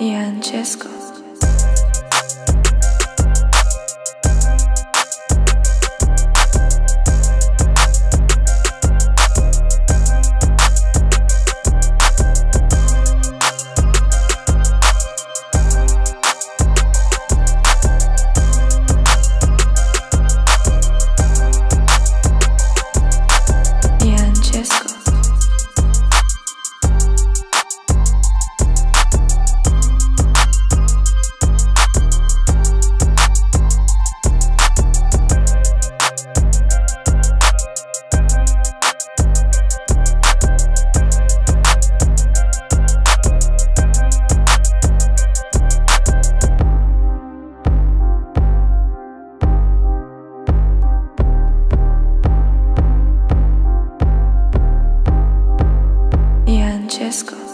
Francesco. Francesco. Fresco.